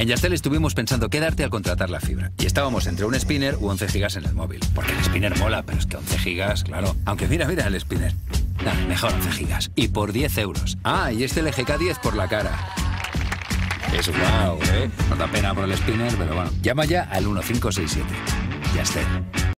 En Yastel estuvimos pensando qué darte al contratar la fibra. Y estábamos entre un spinner u 11 gigas en el móvil. Porque el spinner mola, pero es que 11 gigas, claro. Aunque mira, mira el spinner. Nah, mejor 11 gigas. Y por 10 euros. Ah, y este LGK10 por la cara. Es guau, ¿eh? No da pena por el spinner, pero bueno. Llama ya al 1567. Yastel.